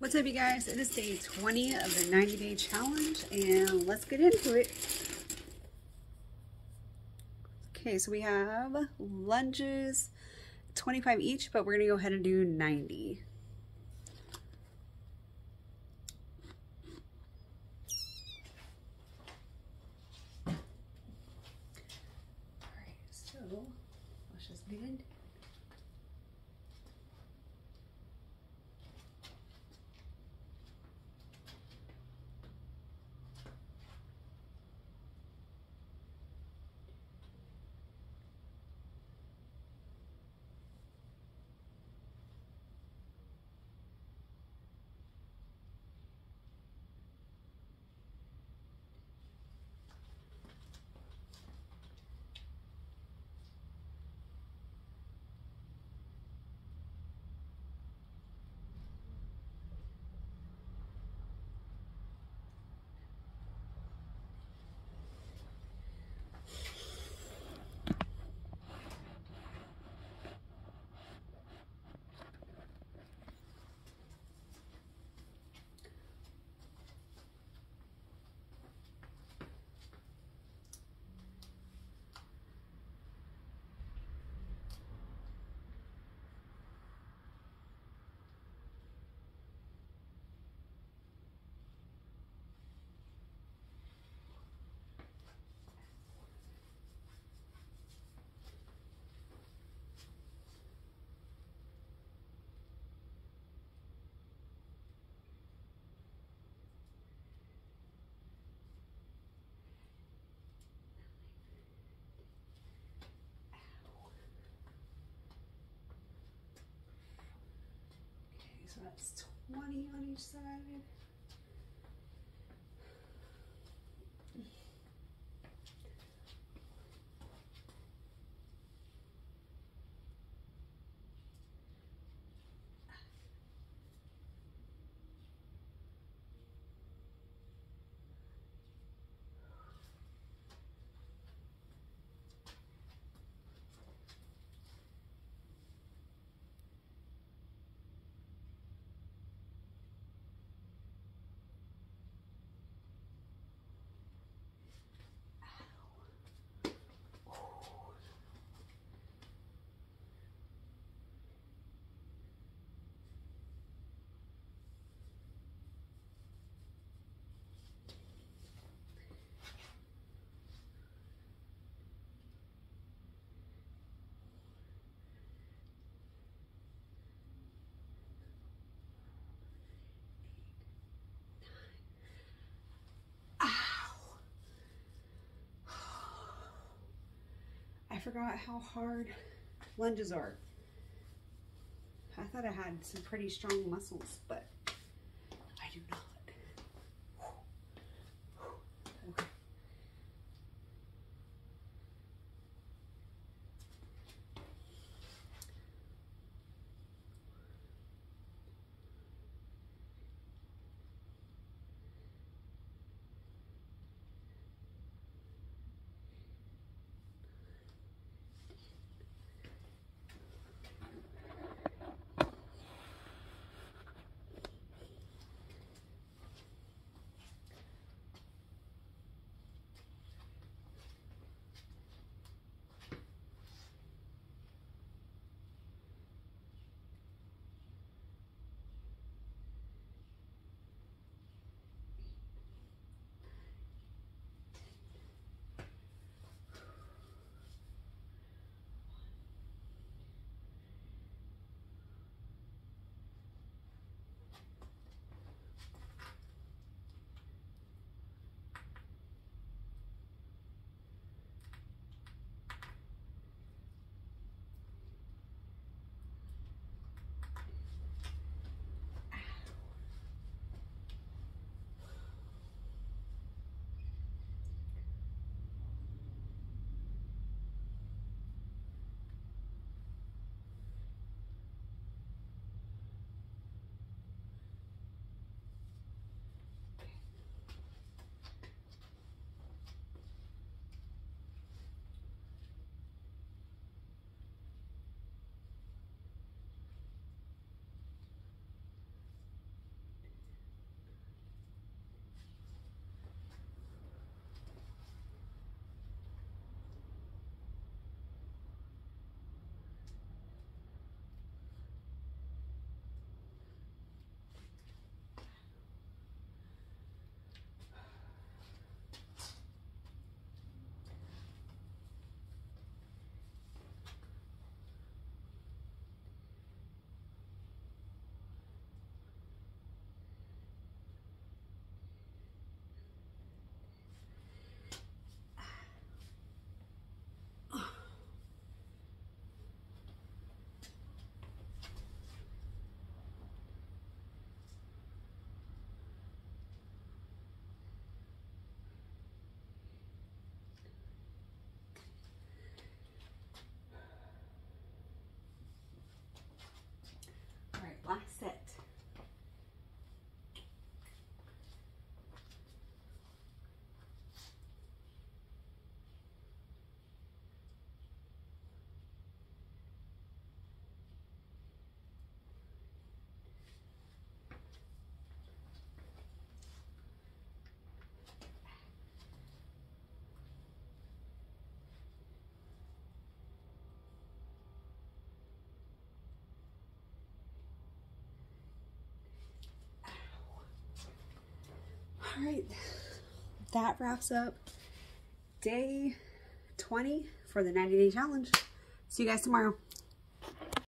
What's up you guys? It is day 20 of the 90 day challenge and let's get into it. Okay, so we have lunges, 25 each, but we're gonna go ahead and do 90. Alright, so let's just begin. Okay, so that's 20 on I forgot how hard lunges are. I thought I had some pretty strong muscles, but I do not. All right, that wraps up day 20 for the 90 day challenge. See you guys tomorrow.